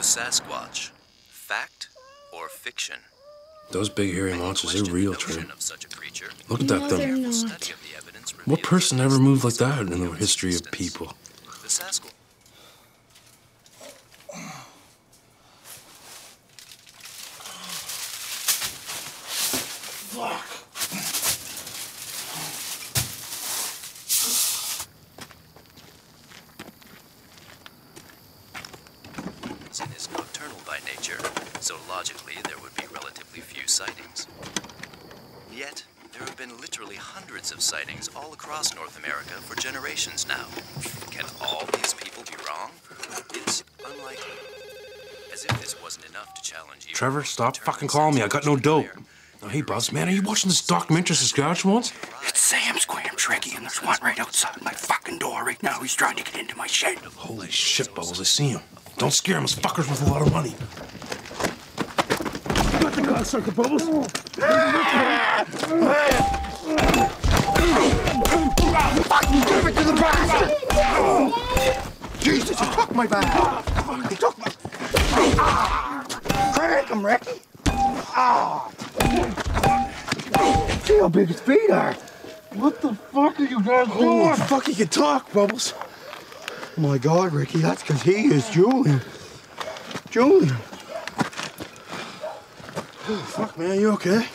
The Sasquatch. Fact or fiction? Those big hairy monsters, they're real, the Trey. notion of such a creature. Look at that No, they're thing. not. Study of the evidence What person ever moved like that in the history of people? The Is nocturnal by nature, so logically there would be relatively few sightings. Yet, there have been literally hundreds of sightings all across North America for generations now. Can all these people be wrong? It's unlikely. As if this wasn't enough to challenge you. Trevor, stop fucking calling me. I got no dope. Oh, hey, Bubs, man, are you watching this documentary Saskatchewans? It's Sam Squams, Ricky, and there's one right outside my fucking door right now. He's trying to get into my shed. Holy shit, Bubbles, I see him. Don't scare them. this fucker's worth a lot of money. Got the gun, sucker bubbles. Fucking give it to the bastard! Jesus, he took my bag. He took my. Crank him, Ricky. Ah. See how big his feet are. What the fuck are you guys doing? Oh, fuck, he can talk, Bubbles. Oh my God, Ricky, that's because he is Julian. Julian. Oh, Fuck, man, you okay?